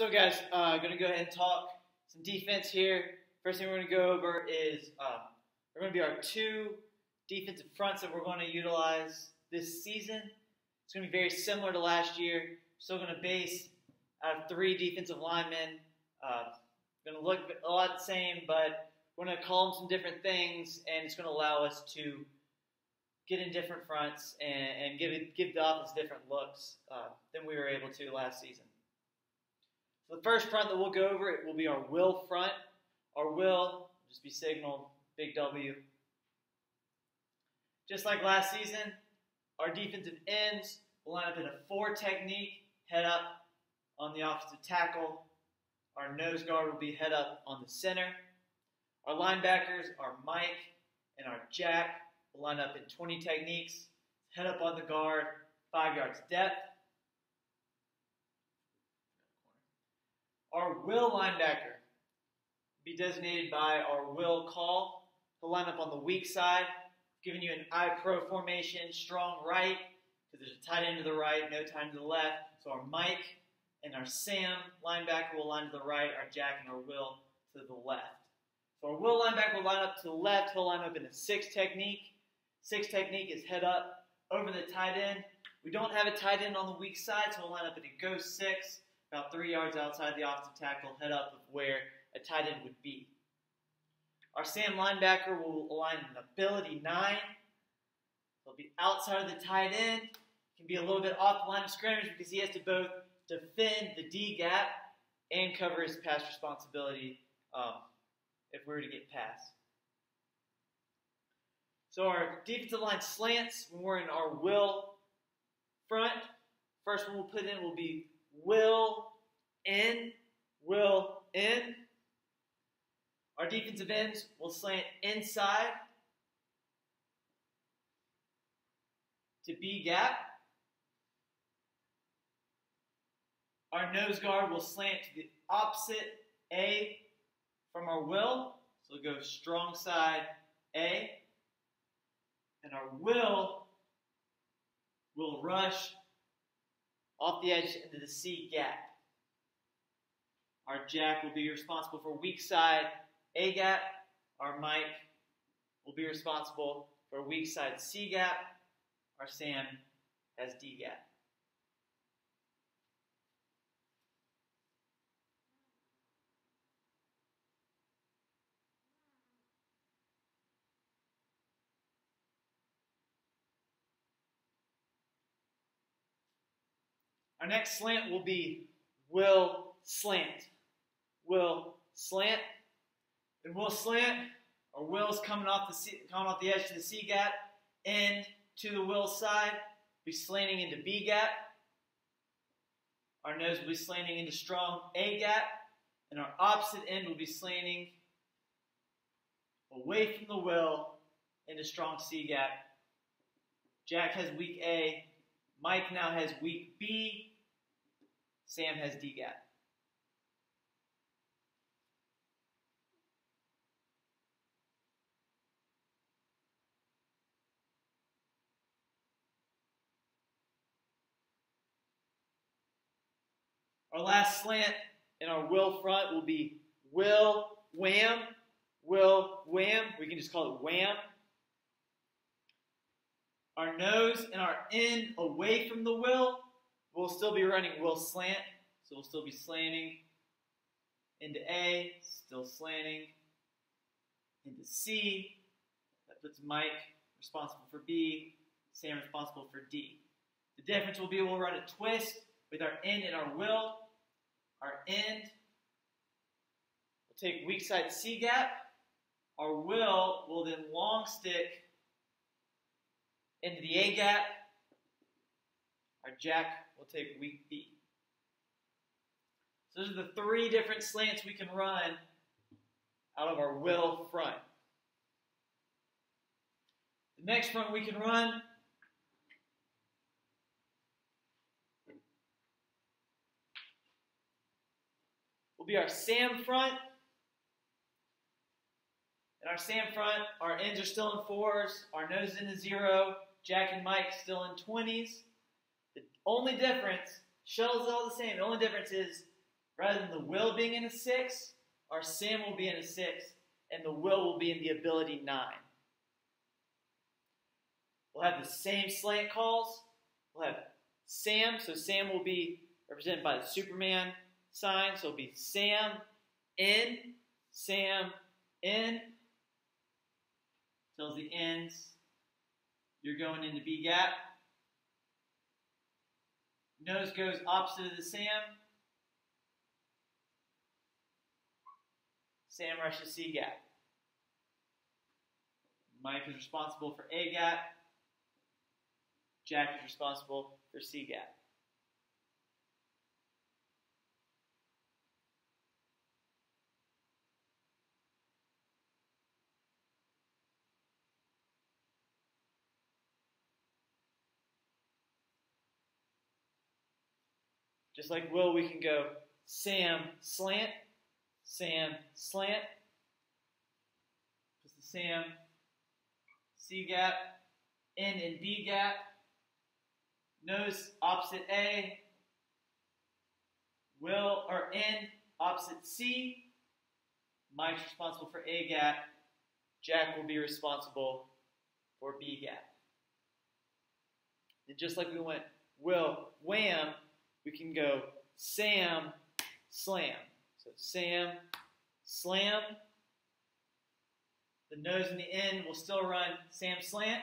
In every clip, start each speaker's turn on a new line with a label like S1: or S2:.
S1: So, guys, uh, going to go ahead and talk some defense here. First thing we're going to go over is uh, we're going to be our two defensive fronts that we're going to utilize this season. It's going to be very similar to last year. Still going to base out of three defensive linemen. Uh, going to look a lot the same, but we're going to call them some different things, and it's going to allow us to get in different fronts and, and give it, give the offense different looks uh, than we were able to last season. So the first front that we'll go over it will be our will front. Our will just be signaled big W. Just like last season, our defensive ends will line up in a four technique, head up on the offensive tackle. Our nose guard will be head up on the center. Our linebackers are Mike and our Jack will line up in 20 techniques, head up on the guard, five yards depth. Our will linebacker be designated by our will call. He'll line up on the weak side, giving you an I pro formation, strong right, because there's a tight end to the right, no end to the left. So our Mike and our Sam linebacker will line to the right, our Jack and our Will to the left. So our Will linebacker will line up to the left. He'll line up in a six technique. Six technique is head up over the tight end. We don't have a tight end on the weak side, so we'll line up in a ghost six, about three yards outside the offensive tackle, head up of where a tight end would be. Our Sam linebacker will align an ability nine. He'll be outside of the tight end. Can be a little bit off the line of scrimmage because he has to both defend the D gap and cover his pass responsibility um, if we were to get past. So our defensive line slants when we're in our will front. First one we'll put in will be will in, will in. Our defensive ends will slant inside to B gap. Our nose guard will slant to the opposite A from our will. So we'll go strong side A. And our will will rush off the edge into the C gap. Our jack will be responsible for weak side A gap. Our Mike will be responsible for weak side C gap. Our Sam has D gap. Our next slant will be will slant. Will slant. And will slant, our will's coming off the coming off the edge to the C gap, end to the will side, be slanting into B gap. Our nose will be slanting into strong A gap, and our opposite end will be slanting away from the will into strong C gap. Jack has weak A, Mike now has weak B, Sam has D gap. Our last slant in our will front will be will wham, will wham. We can just call it wham. Our nose and our end away from the will We'll still be running will slant, so we'll still be slanting into A, still slanting into C. That puts Mike responsible for B, Sam responsible for D. The difference will be we'll run a twist with our end and our will. Our end will take weak side C gap. Our will will then long stick into the A gap. Our jack we'll take weak B. So those are the three different slants we can run out of our will front. The next front we can run will be our Sam front. In our Sam front, our ends are still in fours, our nose in a zero, Jack and Mike still in 20s. Only difference, shuttles all the same. The only difference is Rather than the will being in a 6, our Sam will be in a 6, and the will will be in the ability 9. We'll have the same slant calls. We'll have Sam, so Sam will be represented by the Superman sign, so it'll be Sam in, Sam in. Tells the ends. You're going into B gap. Nose goes opposite of the Sam. Sam rushes C gap. Mike is responsible for A gap. Jack is responsible for C gap. Just like Will, we can go Sam slant, Sam slant. Just the Sam C gap, N and B gap. Nose opposite A. Will or N opposite C. Mike's responsible for A gap. Jack will be responsible for B gap. And just like we went Will wham, we can go Sam slam. So Sam slam. The nose and the end will still run Sam slant.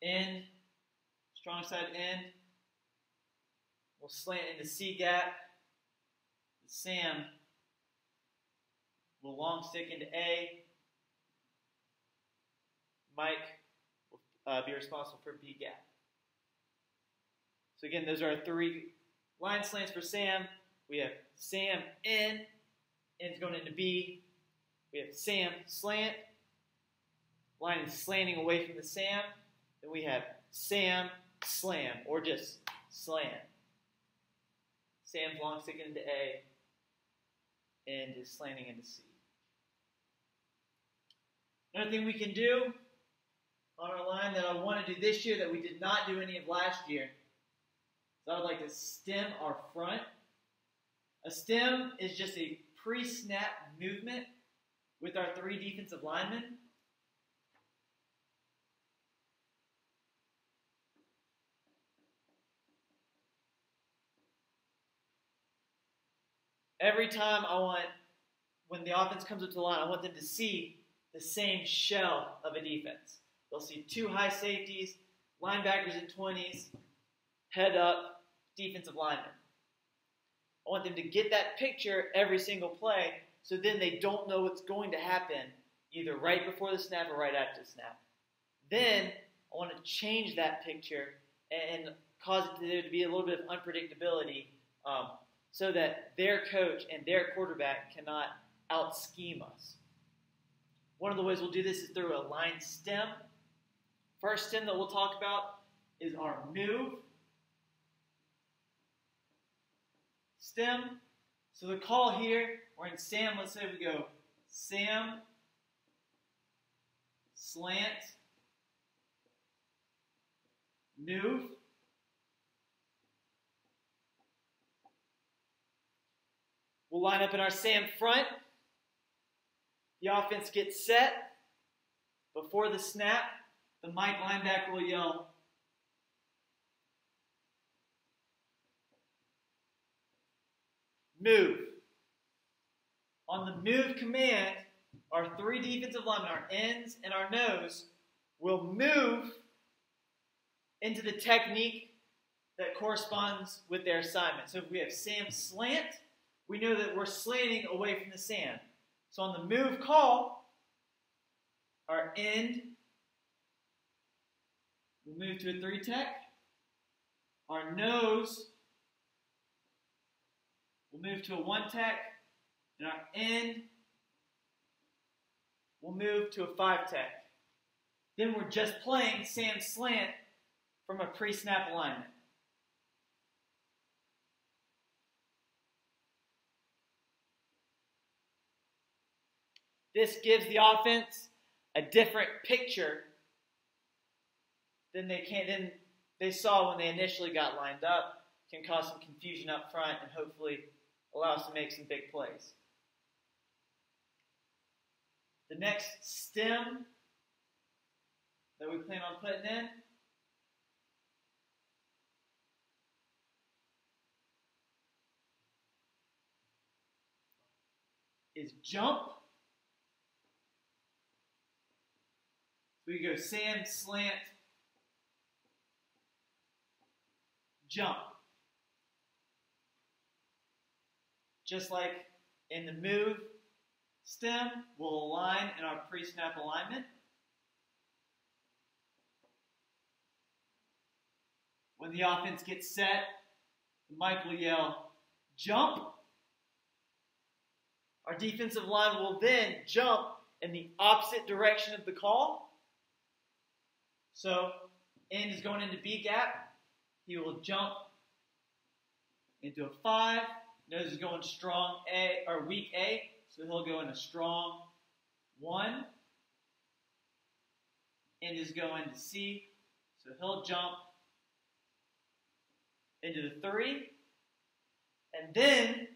S1: End, strong side end. We'll slant into C gap. Sam long stick into A. Mike will uh, be responsible for B gap. So again, those are our three line slants for Sam. We have Sam in, N's going into B. We have Sam slant, line is slanting away from the Sam. Then we have Sam slam, or just slam. Sam's long sticking into A, and is slanting into C. Another thing we can do on our line that I want to do this year that we did not do any of last year is I would like to stem our front. A stem is just a pre-snap movement with our three defensive linemen. Every time I want, when the offense comes up to the line, I want them to see the same shell of a defense. They'll see two high safeties, linebackers in 20s, head up, defensive linemen. I want them to get that picture every single play so then they don't know what's going to happen either right before the snap or right after the snap. Then I want to change that picture and cause there to be a little bit of unpredictability um, so that their coach and their quarterback cannot out scheme us. One of the ways we'll do this is through a line stem. First stem that we'll talk about is our move stem. So the call here, we're in Sam, let's say we go Sam, slant, move. We'll line up in our Sam front. The offense gets set. Before the snap, the Mike linebacker will yell, Move. On the move command, our three defensive linemen, our ends and our nose, will move into the technique that corresponds with their assignment. So if we have Sam slant, we know that we're slanting away from the Sam. So on the move call, our end will move to a three tech. Our nose will move to a one tech. And our end will move to a five tech. Then we're just playing Sam slant from a pre-snap alignment. This gives the offense a different picture than they can than they saw when they initially got lined up can cause some confusion up front and hopefully allow us to make some big plays. The next stem that we plan on putting in is jump. So we go Sam, slant, jump. Just like in the move stem, we'll align in our pre-snap alignment. When the offense gets set, Mike will yell, jump. Our defensive line will then jump in the opposite direction of the call. So, end is going into B gap. He will jump into a five. Nose is going strong A or weak A, so he'll go in a strong one. End is going to C, so he'll jump into the three, and then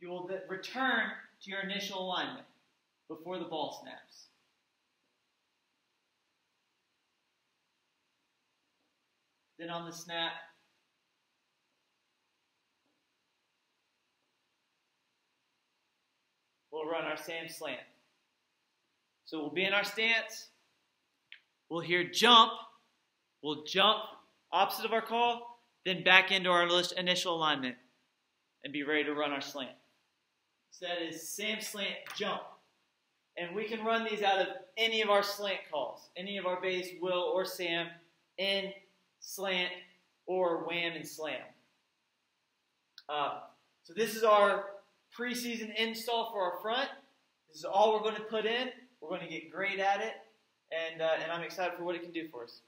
S1: you will return to your initial alignment before the ball snaps. Then on the snap, we'll run our Sam slant. So we'll be in our stance. We'll hear jump. We'll jump opposite of our call, then back into our initial alignment and be ready to run our slant. So that is Sam slant jump. And we can run these out of any of our slant calls, any of our base, will, or Sam, in, slant, or wham and slam. Uh, so this is our preseason install for our front. This is all we're going to put in. We're going to get great at it, and, uh, and I'm excited for what it can do for us.